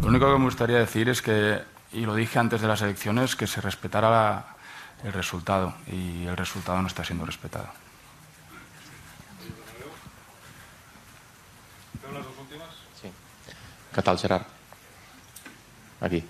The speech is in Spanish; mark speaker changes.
Speaker 1: Lo único que me gustaría decir es que, y lo dije antes de las elecciones, que se respetara la, el resultado y el resultado no está siendo respetado.
Speaker 2: Sí. Què tal, Gerard? Aquí.